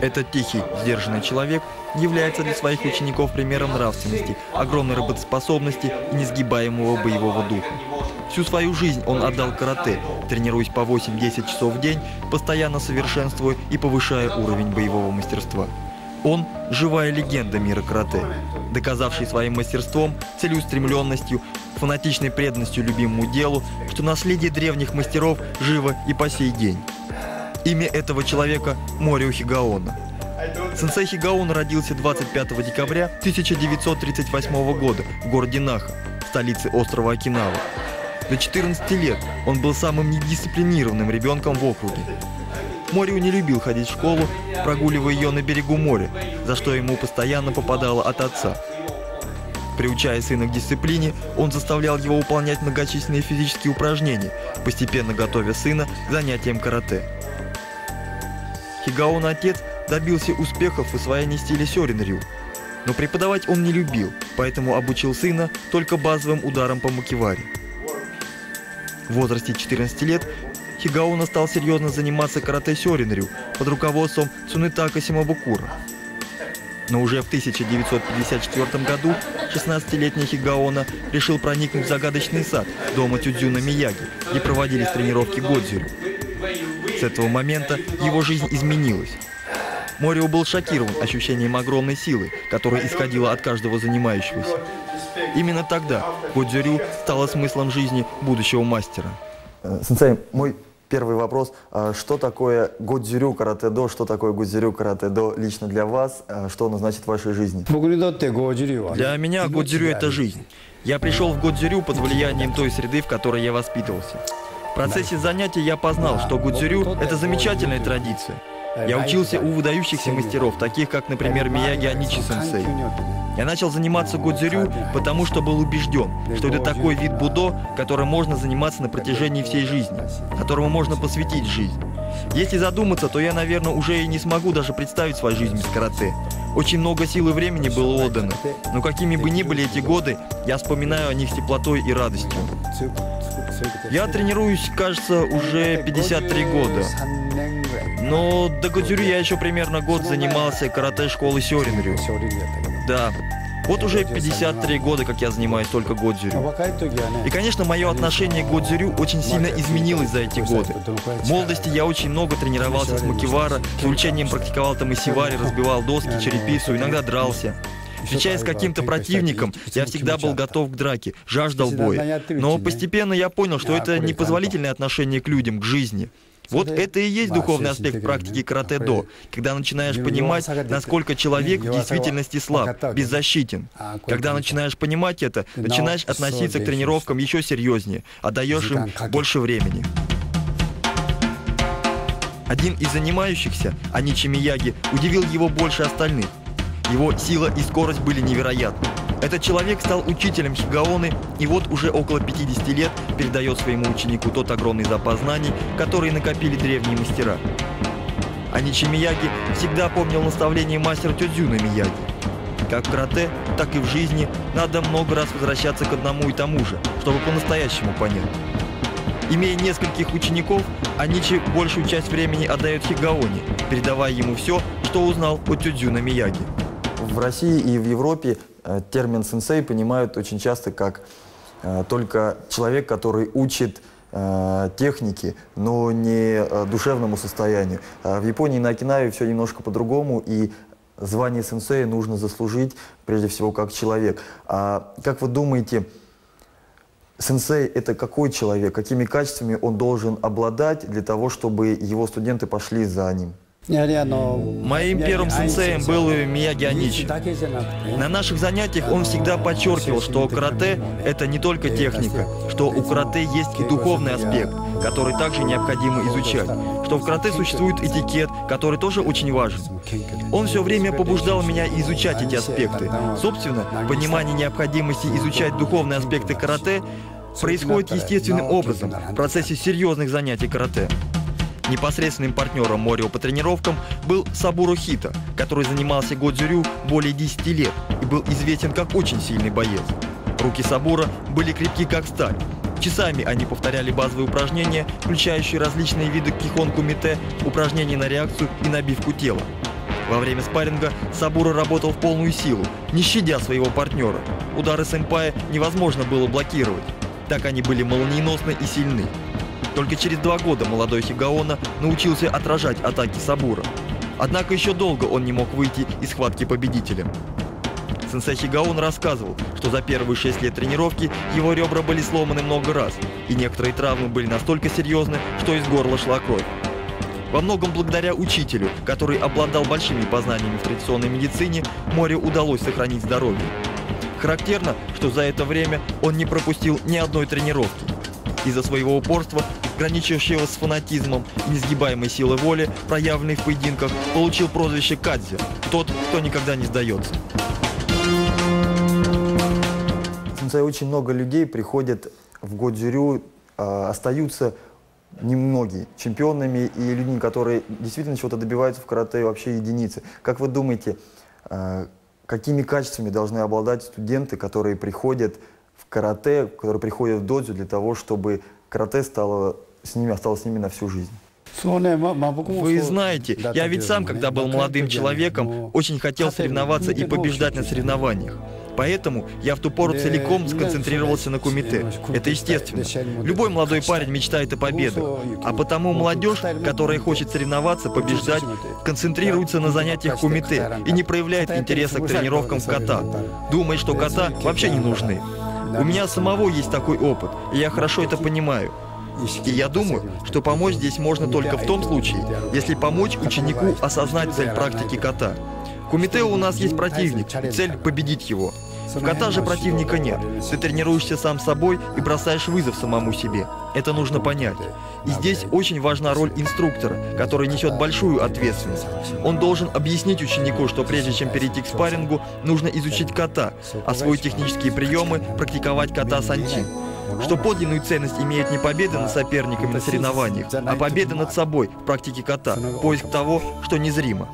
Этот тихий, сдержанный человек является для своих учеников примером нравственности, огромной работоспособности и несгибаемого боевого духа. Всю свою жизнь он отдал карате, тренируясь по 8-10 часов в день, постоянно совершенствуя и повышая уровень боевого мастерства. Он – живая легенда мира карате, доказавший своим мастерством, целеустремленностью, фанатичной преданностью любимому делу, что наследие древних мастеров живо и по сей день. Имя этого человека – Морио Хигаона. Сенсей Хигаона родился 25 декабря 1938 года в городе Наха, столице острова Окинава. До 14 лет он был самым недисциплинированным ребенком в округе. Морио не любил ходить в школу, прогуливая ее на берегу моря, за что ему постоянно попадало от отца. Приучая сына к дисциплине, он заставлял его выполнять многочисленные физические упражнения, постепенно готовя сына к занятиям карате. Хигаон отец добился успехов в освоении стиля сёринрю, но преподавать он не любил, поэтому обучил сына только базовым ударом по макиваре. В возрасте 14 лет Хигаона стал серьезно заниматься карате сёринрю под руководством Цунетака Симабукура. Но уже в 1954 году 16-летний Хигаона решил проникнуть в загадочный сад дома Тюдзюна Мияги, где проводились тренировки Годзюрю. С этого момента его жизнь изменилась. Морио был шокирован ощущением огромной силы, которая исходила от каждого занимающегося. Именно тогда Годзюрю стало смыслом жизни будущего мастера. Э, сенсей, мой первый вопрос. А что такое Годзюрю карате-до? Что такое Годзюрю карате-до лично для вас? А что оно значит в вашей жизни? Для меня Годзюрю – это жизнь. Я пришел в Годзюрю под влиянием той среды, в которой я воспитывался. Процессе занятий я познал, что Годзюрю – это замечательная традиция. Я учился у выдающихся мастеров, таких как, например, Мияги Аничи-сенсей. Я начал заниматься годзюрю, потому что был убежден, что это такой вид будо, которым можно заниматься на протяжении всей жизни, которому можно посвятить жизнь. Если задуматься, то я, наверное, уже и не смогу даже представить свою жизнь без карате. Очень много сил и времени было отдано, но какими бы ни были эти годы, я вспоминаю о них с теплотой и радостью. Я тренируюсь, кажется, уже 53 года. Но до Годзюрю я еще примерно год занимался карате школы Сёринрю. Да. Вот уже 53 года, как я занимаюсь только Годзюрю. И, конечно, мое отношение к Годзюрю очень сильно изменилось за эти годы. В молодости я очень много тренировался с Макивара, с увлечением практиковал там и сивари, разбивал доски, черепицу, иногда дрался. Встречаясь с каким-то противником, я всегда был готов к драке, жаждал боя. Но постепенно я понял, что это непозволительное отношение к людям, к жизни. Вот это и есть духовный аспект практики карате-до, когда начинаешь понимать, насколько человек в действительности слаб, беззащитен. Когда начинаешь понимать это, начинаешь относиться к тренировкам еще серьезнее, отдаешь им больше времени. Один из занимающихся, Аничи Мияги, удивил его больше остальных. Его сила и скорость были невероятны. Этот человек стал учителем Хигаоны и вот уже около 50 лет передает своему ученику тот огромный запас знаний, которые накопили древние мастера. Аничи Мияги всегда помнил наставление мастера Тёдзюна Мияги. Как в карате, так и в жизни надо много раз возвращаться к одному и тому же, чтобы по-настоящему понять. Имея нескольких учеников, Аничи большую часть времени отдает Хигаоне, передавая ему все, что узнал от Тюдзюна Мияги. В России и в Европе Э, термин сенсей понимают очень часто как э, только человек, который учит э, техники, но не душевному состоянию. В Японии на Окинаве все немножко по-другому, и звание сенсея нужно заслужить прежде всего как человек. А как вы думаете, сенсей это какой человек, какими качествами он должен обладать для того, чтобы его студенты пошли за ним? Моим первым сенсеем был Мияги Аничи. На наших занятиях он всегда подчеркивал, что карате – это не только техника, что у карате есть и духовный аспект, который также необходимо изучать, что в карате существует этикет, который тоже очень важен. Он все время побуждал меня изучать эти аспекты. Собственно, понимание необходимости изучать духовные аспекты карате происходит естественным образом в процессе серьезных занятий карате. Непосредственным партнером Морио по тренировкам был Сабуру Хита, который занимался Годзюрю более 10 лет и был известен как очень сильный боец. Руки Сабура были крепки как сталь. Часами они повторяли базовые упражнения, включающие различные виды кихон-кумите, упражнения на реакцию и набивку тела. Во время спарринга Сабура работал в полную силу, не щадя своего партнера. Удары сэмпая невозможно было блокировать. Так они были молниеносны и сильны. Только через два года молодой Хигаона научился отражать атаки Сабура. Однако еще долго он не мог выйти из схватки победителем. Сенсей Хигаон рассказывал, что за первые шесть лет тренировки его ребра были сломаны много раз, и некоторые травмы были настолько серьезны, что из горла шла кровь. Во многом благодаря учителю, который обладал большими познаниями в традиционной медицине, Море удалось сохранить здоровье. Характерно, что за это время он не пропустил ни одной тренировки. Из-за своего упорства, граничащего с фанатизмом и несгибаемой силы воли, проявленной в поединках, получил прозвище Кадзи – тот, кто никогда не сдается. Очень много людей приходят в Годзюрю, а, остаются немногие чемпионами и людьми, которые действительно чего-то добиваются в карате вообще единицы. Как вы думаете, а, какими качествами должны обладать студенты, которые приходят в карате, которые приходят в додзю для того, чтобы карате стало с ними, осталось с ними на всю жизнь? Вы знаете, я ведь сам, когда был молодым человеком, очень хотел соревноваться и побеждать на соревнованиях. Поэтому я в ту пору целиком сконцентрировался на кумите. Это естественно. Любой молодой парень мечтает о победе. А потому молодежь, которая хочет соревноваться, побеждать, концентрируется на занятиях кумите и не проявляет интереса к тренировкам в ката. Думает, что ката вообще не нужны. У меня самого есть такой опыт, и я хорошо это понимаю. И я думаю, что помочь здесь можно только в том случае, если помочь ученику осознать цель практики кота. Кумитео у нас есть противник, цель — победить его. В кота же противника нет. Ты тренируешься сам собой и бросаешь вызов самому себе. Это нужно понять. И здесь очень важна роль инструктора, который несет большую ответственность. Он должен объяснить ученику, что прежде чем перейти к спаррингу, нужно изучить кота, освоить технические приемы, практиковать кота санчин что подлинную ценность имеет не победа над соперниками на соревнованиях, а победа над собой в практике кота, поиск того, что незримо.